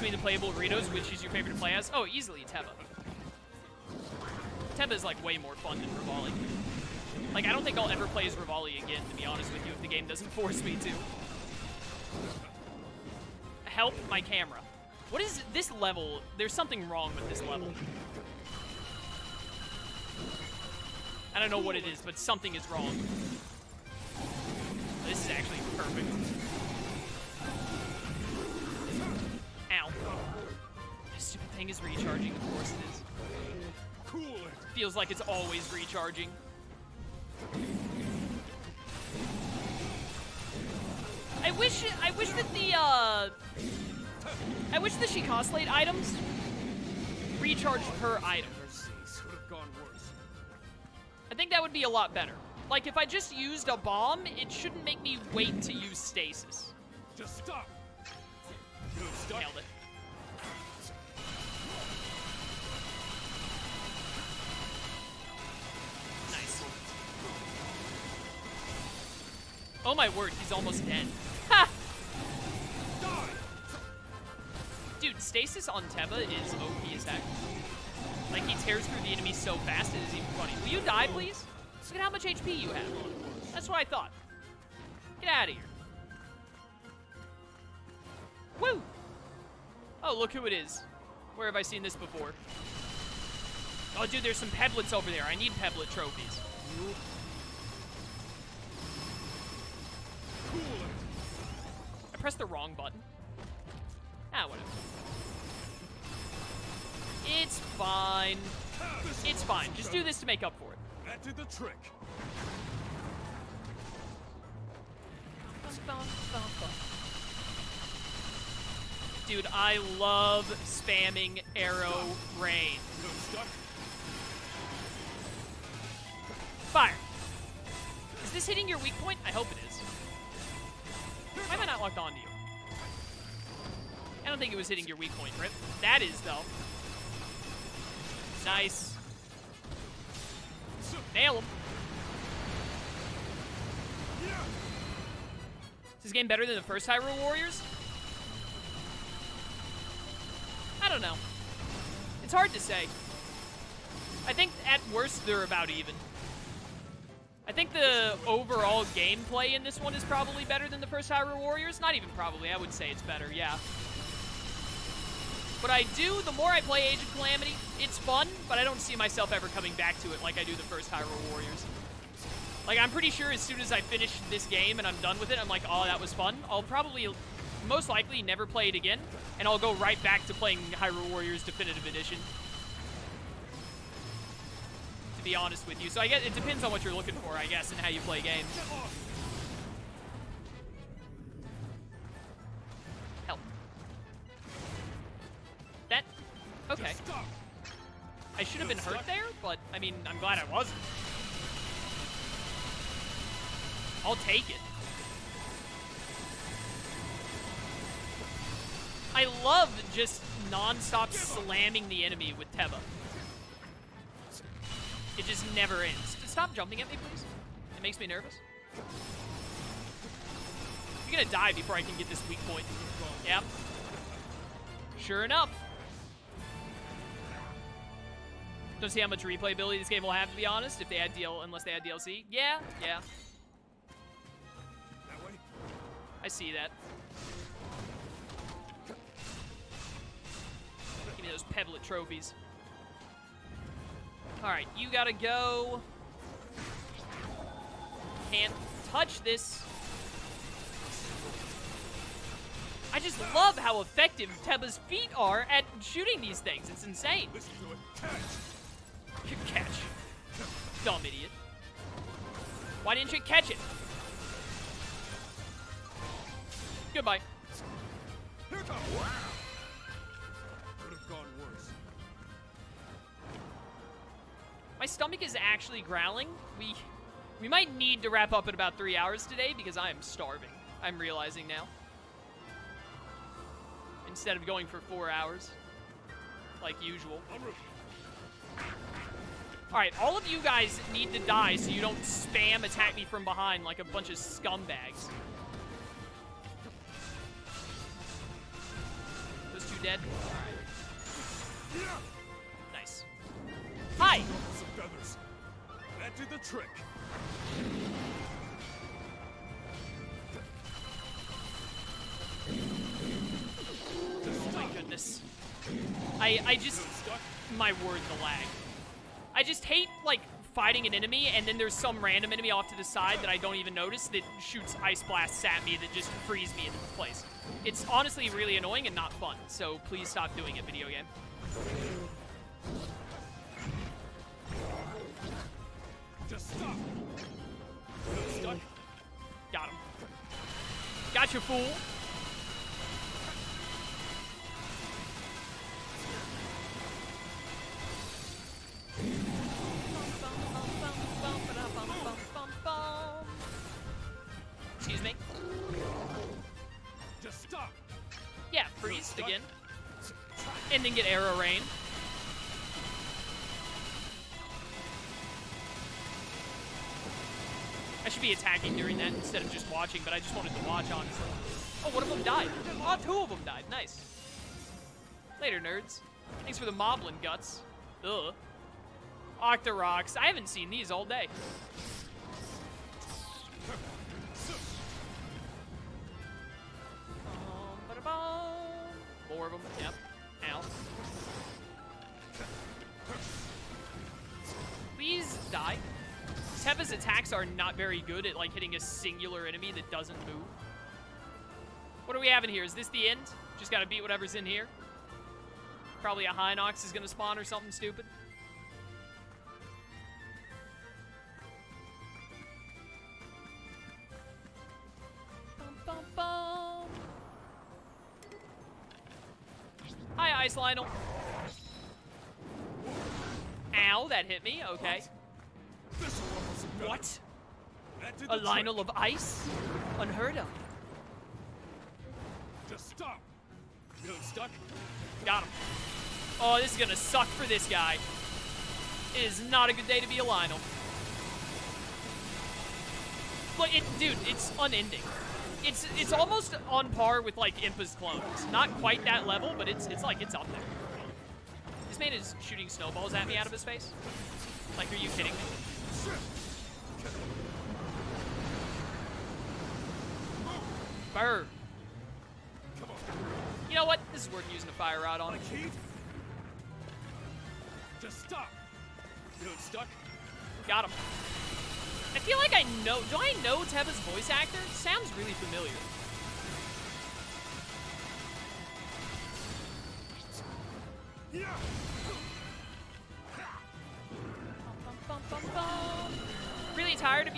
between the playable Ritos, which is your favorite to play as? Oh, easily Teba. Teba is like way more fun than Revali. Like, I don't think I'll ever play as Revali again, to be honest with you, if the game doesn't force me to. Help my camera. What is this level? There's something wrong with this level. I don't know what it is, but something is wrong. This is actually perfect. Thing is recharging, of course it is. Cool. Feels like it's always recharging. I wish I wish that the uh I wish the Sheikah Slate items recharged per item. Mercies would have gone worse. I think that would be a lot better. Like if I just used a bomb, it shouldn't make me wait to use stasis. Just stop. Nailed it. Oh my word, he's almost dead. Ha! Dude, stasis on Teba is OP as heck. Like, he tears through the enemy so fast, it is even funny. Will you die, please? Look at how much HP you have. That's what I thought. Get out of here. Woo! Oh, look who it is. Where have I seen this before? Oh, dude, there's some Pebblits over there. I need Pebblit trophies. Cool it. I pressed the wrong button. Ah, whatever. It's fine. It's fine. Just do this to make up for it. That did the trick. Dude, I love spamming arrow rain. Fire. Is this hitting your weak point? I hope it is. Why am I not locked onto you? I don't think it was hitting your weak point, Rip. That is, though. Nice. Nail him. Is this game better than the first Hyrule Warriors? I don't know. It's hard to say. I think at worst they're about even. I think the overall gameplay in this one is probably better than the first Hyrule Warriors. Not even probably, I would say it's better, yeah. But I do, the more I play Age of Calamity, it's fun, but I don't see myself ever coming back to it like I do the first Hyrule Warriors. Like, I'm pretty sure as soon as I finish this game and I'm done with it, I'm like, oh, that was fun. I'll probably, most likely, never play it again, and I'll go right back to playing Hyrule Warriors Definitive Edition. To be honest with you. So I guess it depends on what you're looking for, I guess, and how you play games. Help. That, okay. I should have been hurt there, but, I mean, I'm glad I wasn't. I'll take it. I love just non-stop slamming the enemy with Teba. It just never ends. Stop jumping at me, please. It makes me nervous. You're gonna die before I can get this weak point. Yep. Sure enough. Don't see how much replayability this game will have, to be honest, if they add DL, unless they add DLC. Yeah, yeah, That way. I see that. Give me those Pebblit trophies. Alright, you gotta go. Can't touch this. I just love how effective Teba's feet are at shooting these things. It's insane. Listen to it. Catch. Catch. Dumb idiot. Why didn't you catch it? Goodbye. Here comes. Wow. My stomach is actually growling. We we might need to wrap up in about three hours today because I am starving. I'm realizing now. Instead of going for four hours, like usual. All right, all of you guys need to die so you don't spam attack me from behind like a bunch of scumbags. Those two dead? Nice. Hi! Trick. Oh my goodness. I I just my word the lag. I just hate like fighting an enemy and then there's some random enemy off to the side that I don't even notice that shoots ice blasts at me that just freeze me into place. It's honestly really annoying and not fun. So please stop doing it, video game. Just stop. Stuck? Got him. Got you, fool. Excuse me. Just stop. Yeah, freeze again. And then get arrow rain. Should be attacking during that instead of just watching, but I just wanted to watch, honestly. Oh, one of them died. Oh, two of them died. Nice. Later, nerds. Thanks for the Moblin guts. Ugh. Octoroks. I haven't seen these all day. Teba's attacks are not very good at like hitting a singular enemy that doesn't move. What are we having here? Is this the end? Just gotta beat whatever's in here. Probably a Hinox is gonna spawn or something stupid. Bum, bum, bum. Hi, Ice Lynel. Ow, that hit me. Okay. This What? A Lynel trick. of ice? Unheard of. Just stop. Feeling stuck? Got him. Oh, this is gonna suck for this guy. It is not a good day to be a Lynel. But it, dude, it's unending. It's it's almost on par with like Impa's clones. Not quite that level, but it's it's like it's up there. This man is shooting snowballs at me out of his face. Like, are you kidding me? On. You know what? This is worth using a fire rod on. Like? Just stop. Feeling stuck? Got him. I feel like I know. Do I know Teba's voice actor? Sounds really familiar. Yeah.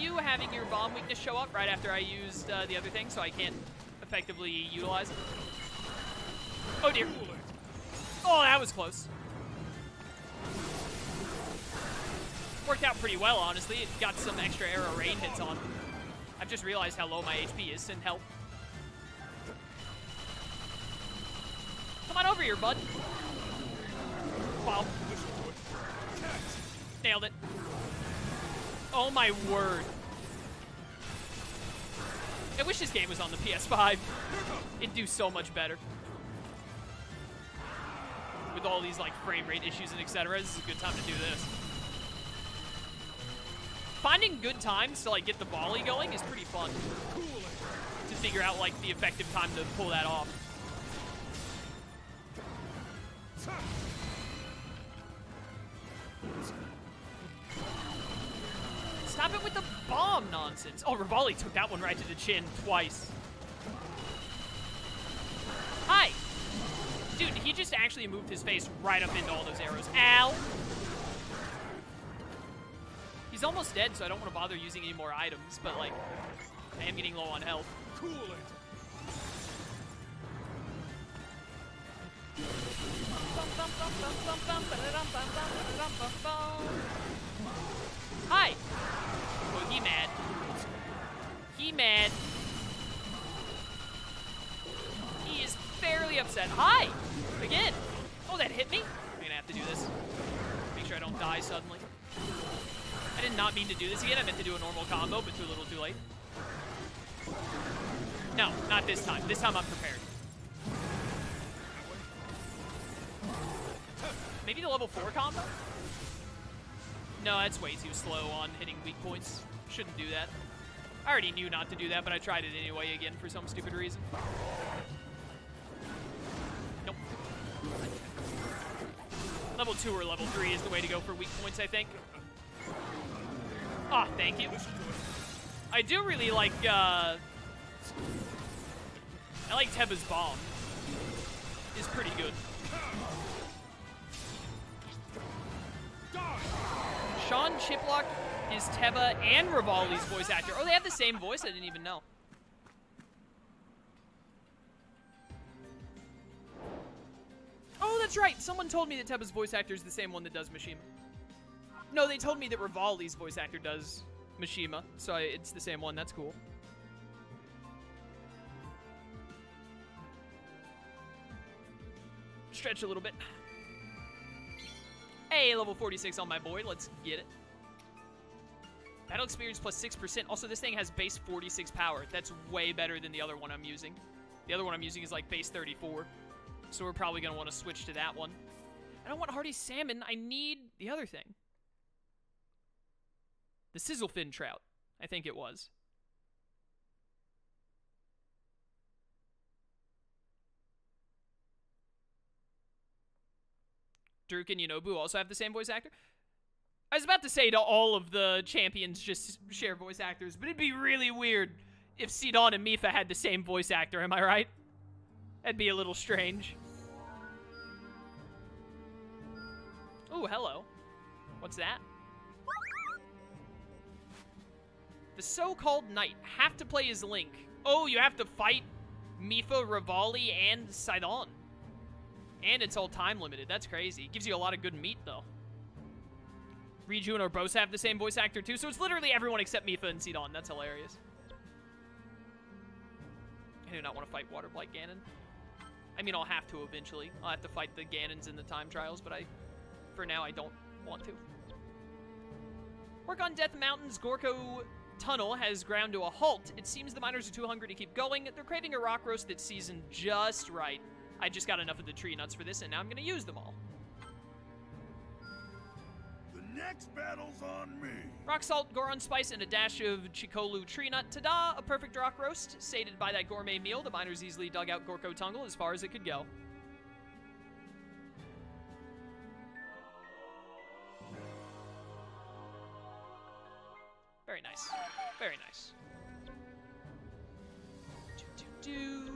You having your bomb weakness show up right after I used uh, the other thing, so I can't effectively utilize it. Oh dear. Oh, that was close. Worked out pretty well, honestly. It got some extra arrow rain hits on. I've just realized how low my HP is. and help. Come on over here, bud. Wow. Nailed it. Oh my word. I wish this game was on the PS5. It'd do so much better. With all these like frame rate issues and etc. This is a good time to do this. Finding good times to like get the volley going is pretty fun to figure out like the effective time to pull that off. Stop it with the bomb nonsense. Oh, Revali took that one right to the chin twice. Hi. Dude, he just actually moved his face right up into all those arrows. Ow. He's almost dead, so I don't want to bother using any more items, but like, I am getting low on health. Cool it. Hi. Mad. He is fairly upset. Hi. Again. Oh, that hit me. I'm gonna have to do this. Make sure I don't die suddenly. I did not mean to do this again. I meant to do a normal combo, but too little, too late. No, not this time. This time I'm prepared. Maybe the level 4 combo? No, that's way too slow on hitting weak points. Shouldn't do that. I already knew not to do that, but I tried it anyway again for some stupid reason. Nope. Level 2 or level 3 is the way to go for weak points, I think. Ah, thank you. I do really like, uh... I like Teba's bomb. Is pretty good. Sean Chiplock is Teba and Revali's voice actor. Oh, they have the same voice? I didn't even know. Oh, that's right. Someone told me that Teba's voice actor is the same one that does Mishima. No, they told me that Revali's voice actor does Mishima, so it's the same one. That's cool. Stretch a little bit. Hey, level 46 on my boy. Let's get it. Battle experience plus 6%. Also, this thing has base 46 power. That's way better than the other one I'm using. The other one I'm using is like base 34. So we're probably going to want to switch to that one. I don't want hardy salmon. I need the other thing. The sizzlefin trout. I think it was. Daruk and Yunobo also have the same voice actor. I was about to say to all of the champions just share voice actors, but it'd be really weird if Sidon and Mipha had the same voice actor, am I right? That'd be a little strange. Oh, hello. What's that? The so-called knight have to play as Link. Oh, you have to fight Mipha, Revali, and Sidon. And it's all time limited. That's crazy. Gives you a lot of good meat, though. Riju and Urbosa have the same voice actor, too, so it's literally everyone except Mipha and Sidon. That's hilarious. I do not want to fight Water Blight Ganon. I mean, I'll have to eventually. I'll have to fight the Ganons in the time trials, but I, for now, I don't want to. Work on Death Mountain's Gorko tunnel has ground to a halt. It seems the miners are too hungry to keep going. They're craving a rock roast that's seasoned just right. I just got enough of the tree nuts for this, and now I'm going to use them all. Next battle's on me. Rock salt, Goron spice, and a dash of Chickaloo tree nut. Ta-da! A perfect rock roast. Sated by that gourmet meal, the miners easily dug out Gorko Tunnel as far as it could go. Very nice. Very nice. Do, do, do.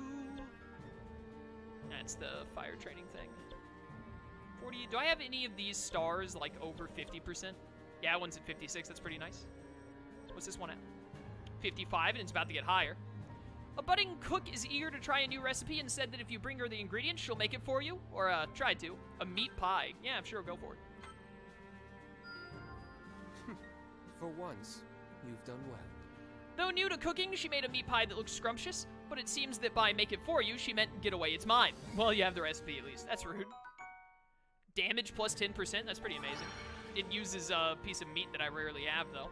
That's the fire training thing. 40. Do I have any of these stars like over 50%? Yeah, one's at 56. That's pretty nice. What's this one at? 55, and it's about to get higher. A budding cook is eager to try a new recipe and said that if you bring her the ingredients, she'll make it for you. Or, uh, tried to. A meat pie. Yeah, I'm sure, go for it. For once, you've done well. Though new to cooking, she made a meat pie that looks scrumptious, but it seems that by make it for you, she meant get away, it's mine. Well, you have the recipe at least. That's rude. Damage plus 10%, that's pretty amazing. It uses a piece of meat that I rarely have, though.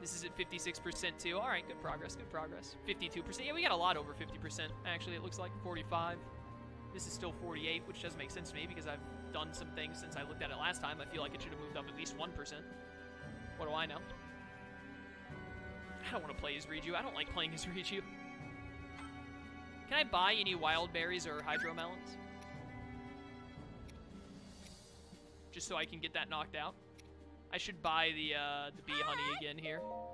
This is at 56% too. All right, good progress, good progress. 52%. Yeah, we got a lot over 50%, actually. It looks like 45. This is still 48, which doesn't make sense to me because I've done some things since I looked at it last time. I feel like it should have moved up at least 1%. What do I know? I don't want to play as Riju. I don't like playing as Riju. Can I buy any wild berries or hydro Just so I can get that knocked out. I should buy the uh, the bee honey uh-huh. again here. Oh.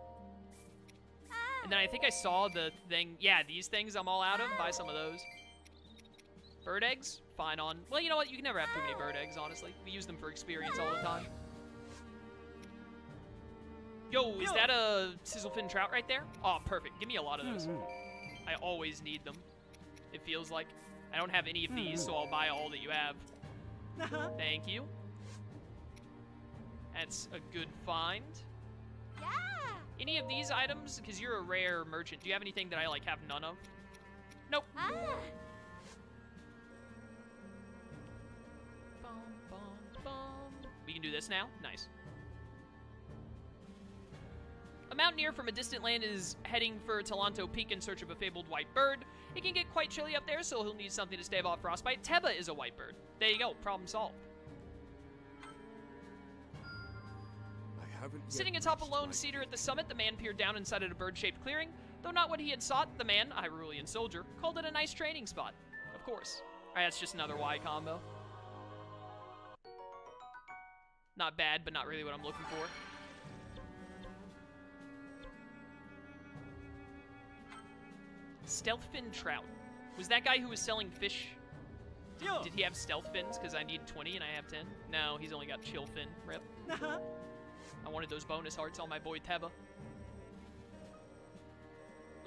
And then I think I saw the thing. Yeah, these things I'm all out of. Buy some of oh. those. Bird eggs? Fine on. Well, you know what? You can never have too many bird eggs, honestly. We use them for experience all the time. Oh. Yo, is that a sizzlefin trout right there? Oh, perfect. Give me a lot of those. Hmm. I always need them. It feels like. I don't have any of these, so hmm. I'll buy all that you have. Uh-huh. Thank you. That's a good find. Yeah. Any of these items? Because you're a rare merchant. Do you have anything that I, like, have none of? Nope. Ah. Bum, bum, bum. We can do this now? Nice. A mountaineer from a distant land is heading for Talonto Peak in search of a fabled white bird. It can get quite chilly up there, so he'll need something to stave off frostbite. Teba is a white bird. There you go, problem solved. Sitting atop a lone cedar at the summit, the man peered down inside of a bird-shaped clearing. Though not what he had sought, the man, a Hyrulean soldier, called it a nice training spot. Of course. Alright, that's just another Y combo. Not bad, but not really what I'm looking for. Stealth fin trout. Was that guy who was selling fish? Did he have stealth fins? Because I need 20 and I have 10. No, he's only got chill fin. Rip. Uh-huh. I wanted those bonus hearts on my boy Teba.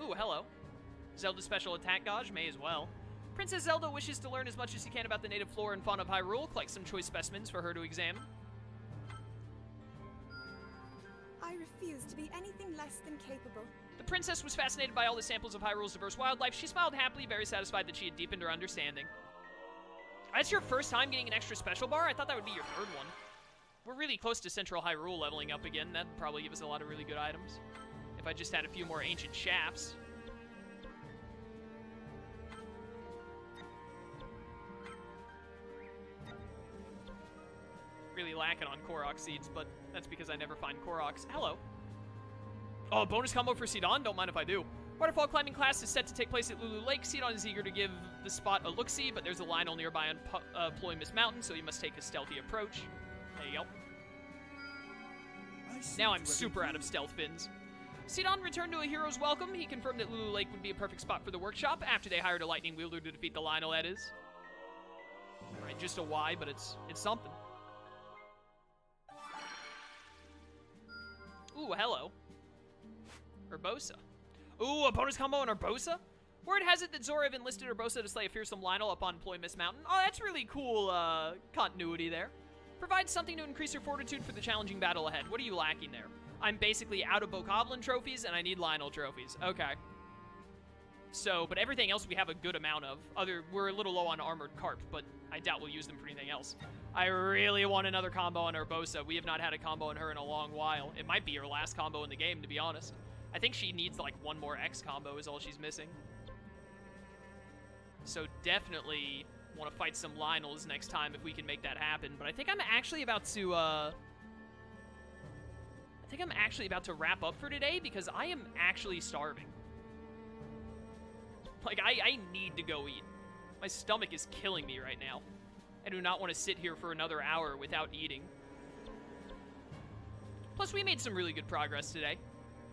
Ooh, hello. Zelda special attack gauge, may as well. Princess Zelda wishes to learn as much as she can about the native flora and fauna of Hyrule, collect some choice specimens for her to examine. I refuse to be anything less than capable. The princess was fascinated by all the samples of Hyrule's diverse wildlife. She smiled happily, very satisfied that she had deepened her understanding. That's your first time getting an extra special bar? I thought that would be your third one. We're really close to Central Hyrule leveling up again. That'd probably give us a lot of really good items. If I just had a few more ancient shafts. Really lacking on Korok seeds, but that's because I never find Koroks. Hello. Oh, bonus combo for Sidon? Don't mind if I do. Waterfall climbing class is set to take place at Lulu Lake. Sidon is eager to give the spot a look-see, but there's a Lynel nearby on Pu- uh, Ploymus Mountain, so you must take a stealthy approach. There you go. I seem Now I'm super out of stealth fins. Sidon returned to a hero's welcome. He confirmed that Lulu Lake would be a perfect spot for the workshop after they hired a lightning wielder to defeat the Lynel, that is. Right, just a Y, but it's it's something. Ooh, hello. Urbosa. Ooh, a bonus combo on Urbosa? Word has it that Zora have enlisted Urbosa to slay a fearsome Lynel upon Ploymus Mountain. Oh, that's really cool uh, continuity there. Provides something to increase your fortitude for the challenging battle ahead. What are you lacking there? I'm basically out of Bokoblin trophies and I need Lynel trophies. Okay. So, but everything else we have a good amount of. Other, we're a little low on armored carp, but I doubt we'll use them for anything else. I really want another combo on Urbosa. We have not had a combo on her in a long while. It might be her last combo in the game, to be honest. I think she needs like one more X combo is all she's missing. So definitely want to fight some Lynels next time if we can make that happen. But I think I'm actually about to, uh... I think I'm actually about to wrap up for today because I am actually starving. Like, I, I need to go eat. My stomach is killing me right now. I do not want to sit here for another hour without eating. Plus, we made some really good progress today.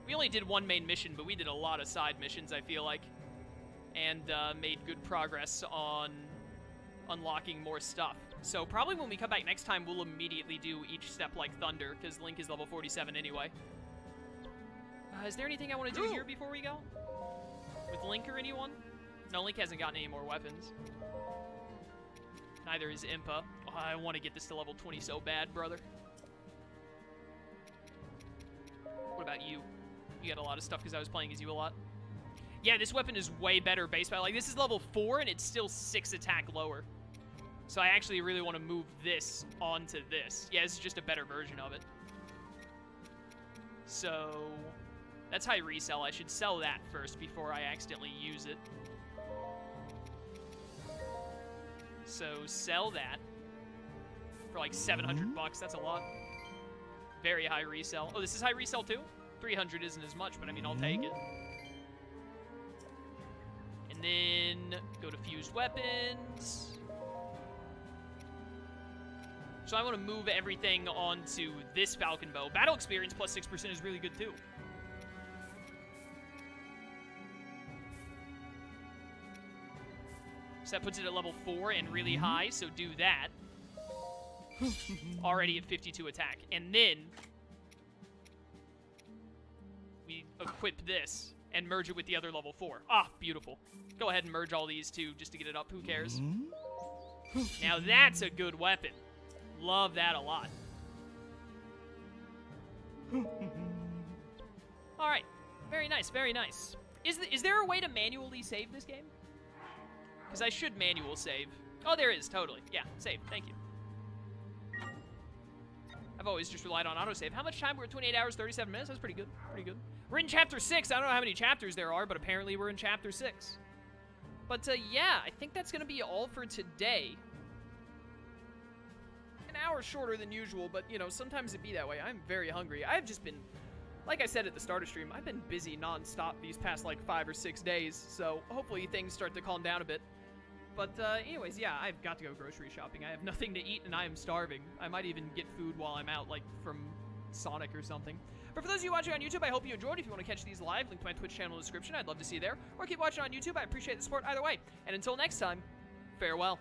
We only did one main mission, but we did a lot of side missions, I feel like. And uh, made good progress on unlocking more stuff. So probably when we come back next time, we'll immediately do each step like Thunder, because Link is level 47 anyway. Uh, is there anything I want to do here before we go? With Link or anyone? No, Link hasn't gotten any more weapons. Neither is Impa. Oh, I want to get this to level 20 so bad, brother. What about you? You got a lot of stuff because I was playing as you a lot. Yeah, this weapon is way better base battle. Like, this is level 4, and it's still 6 attack lower. So I actually really want to move this onto this. Yeah, this is just a better version of it. So, that's high resell. I should sell that first before I accidentally use it. So, sell that for like 700 mm-hmm. bucks. That's a lot. Very high resell. Oh, this is high resell too? 300 isn't as much, but I mean, I'll take it. Mm-hmm. And then go to fused weapons. So I want to move everything onto this Falcon Bow. Battle experience plus 6% is really good too. So that puts it at level 4 and really high, so do that. Already at 52 attack. And then we equip this and merge it with the other level 4. Ah, beautiful. Go ahead and merge all these two just to get it up. Who cares? now that's a good weapon. Love that a lot. All right. Very nice, very nice. Is, th is there a way to manually save this game? Because I should manual save. Oh, there is, totally. Yeah, save. Thank you. I've always just relied on autosave. How much time? We're at 28 hours, 37 minutes. That's pretty good. Pretty good. We're in chapter 6. I don't know how many chapters there are, but apparently we're in chapter 6. But uh, yeah, I think that's going to be all for today. Hour shorter than usual, but you know, sometimes it be that way. I'm very hungry. I've just been, like I said at the start of stream, I've been busy nonstop these past like five or six days, so hopefully things start to calm down a bit. But uh, anyways, yeah, I've got to go grocery shopping. I have nothing to eat and I am starving. I might even get food while I'm out, like from Sonic or something. But for those of you watching on YouTube, I hope you enjoyed. If you want to catch these live, link to my Twitch channel in the description. I'd love to see you there. Or keep watching on YouTube. I appreciate the support either way. And until next time, farewell.